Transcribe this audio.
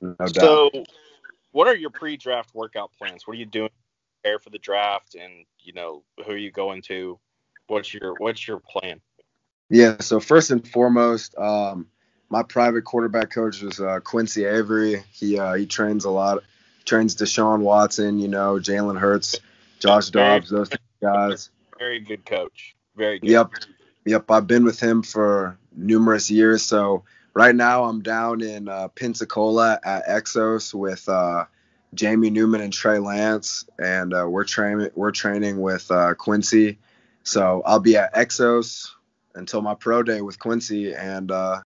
no doubt. So, what are your pre-draft workout plans? What are you doing to prepare for the draft? And you know, who are you going to? What's your What's your plan? Yeah. So first and foremost, um, my private quarterback coach is uh, Quincy Avery. He uh, he trains a lot. Trains Deshaun Watson. You know, Jalen Hurts, Josh Dobbs, those guys. Very good coach. Very good. Yep. Yep. I've been with him for numerous years. So right now I'm down in uh, Pensacola at Exos with uh, Jamie Newman and Trey Lance, and uh, we're training we're training with uh, Quincy. So I'll be at Exos until my pro day with Quincy, and uh,